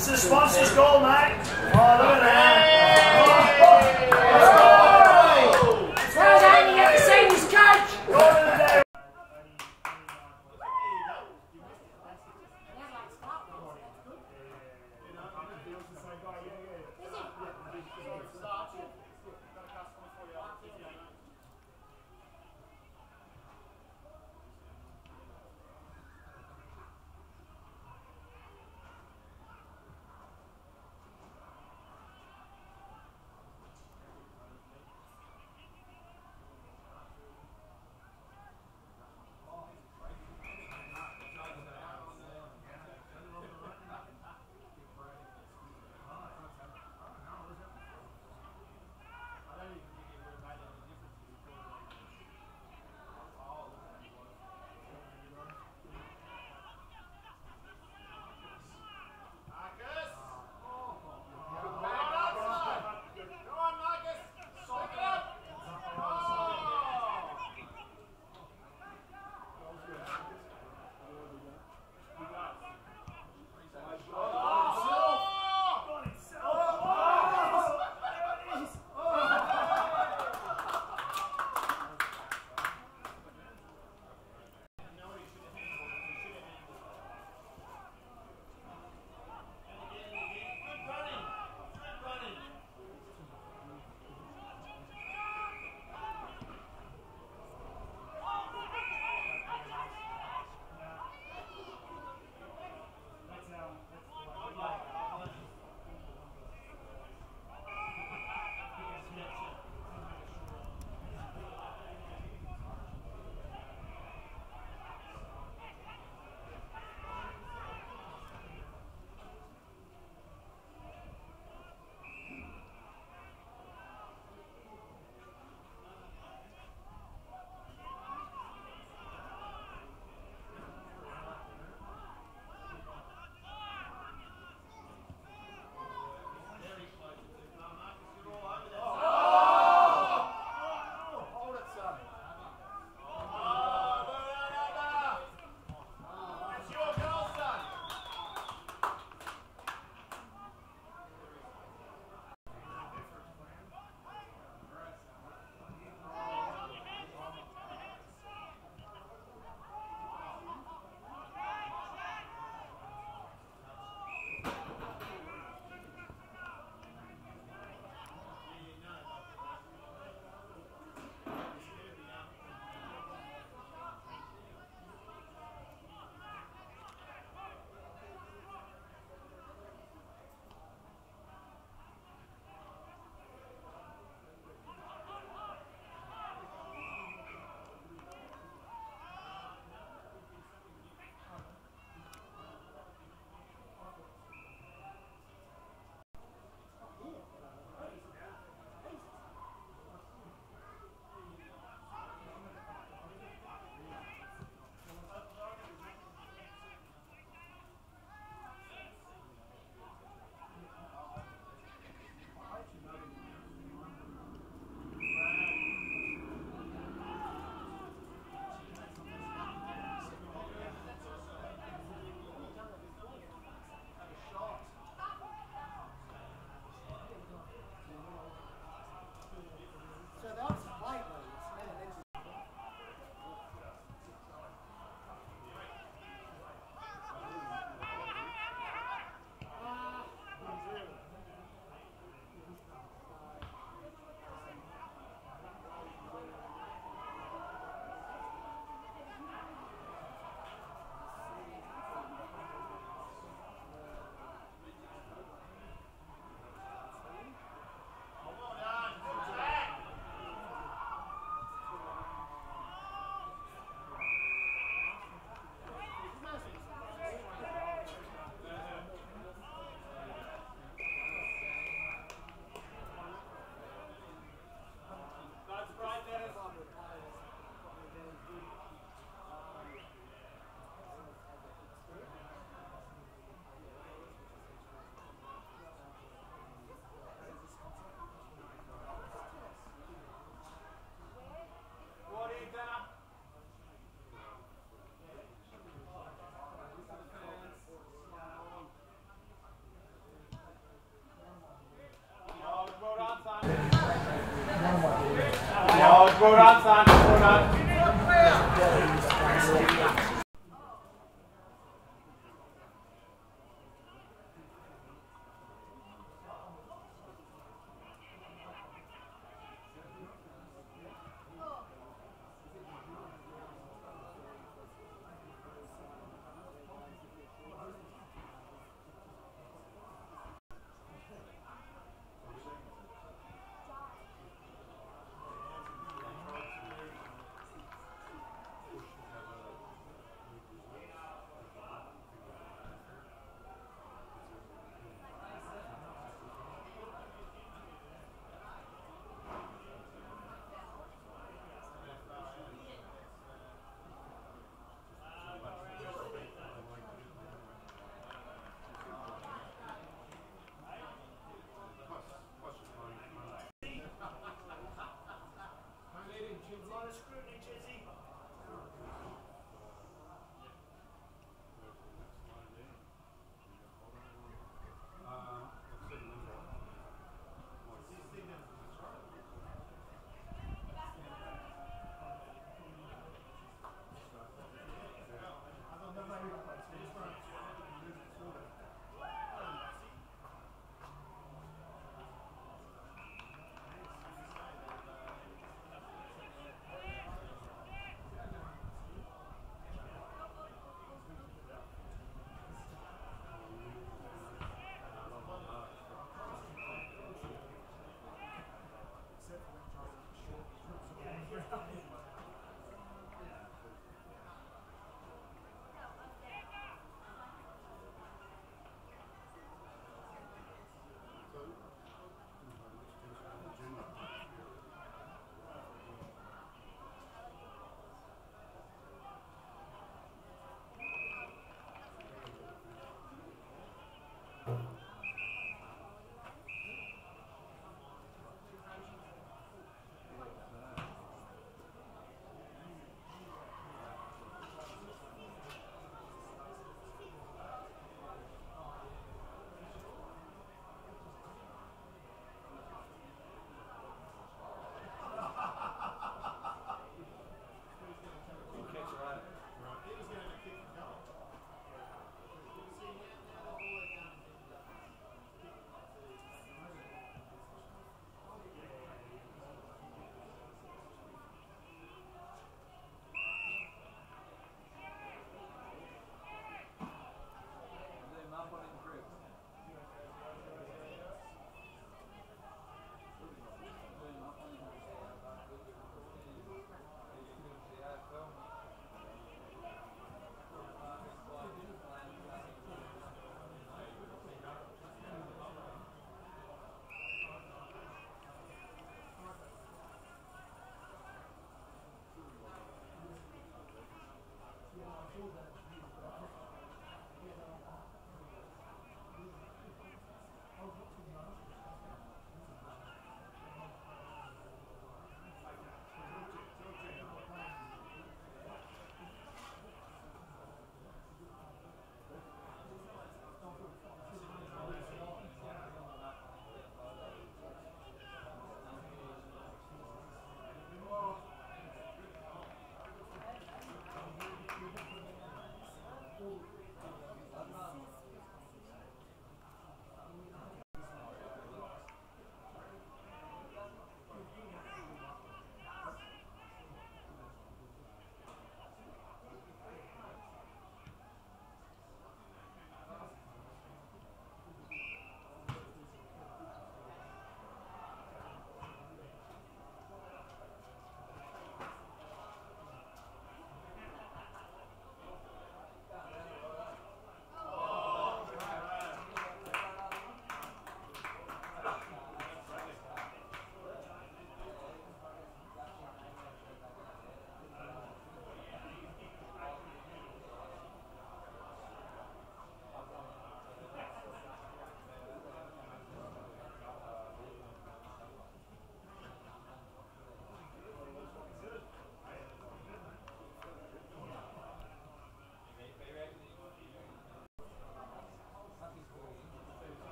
This is the sponsor's goal, mate. Rodon's on, Rodon.